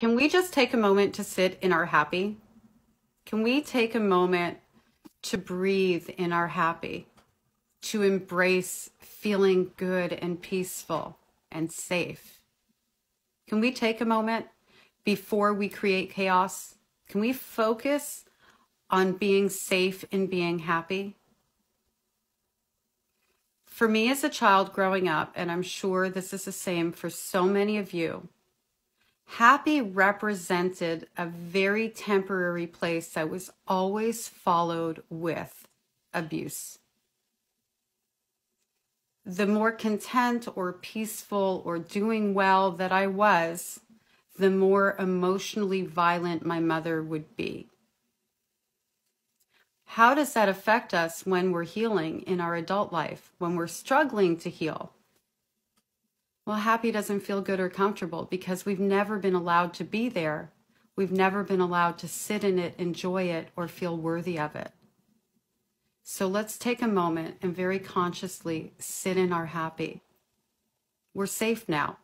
Can we just take a moment to sit in our happy? Can we take a moment to breathe in our happy, to embrace feeling good and peaceful and safe? Can we take a moment before we create chaos? Can we focus on being safe and being happy? For me as a child growing up, and I'm sure this is the same for so many of you, Happy represented a very temporary place that was always followed with abuse. The more content or peaceful or doing well that I was, the more emotionally violent my mother would be. How does that affect us when we're healing in our adult life, when we're struggling to heal? Well, happy doesn't feel good or comfortable because we've never been allowed to be there. We've never been allowed to sit in it, enjoy it, or feel worthy of it. So let's take a moment and very consciously sit in our happy. We're safe now.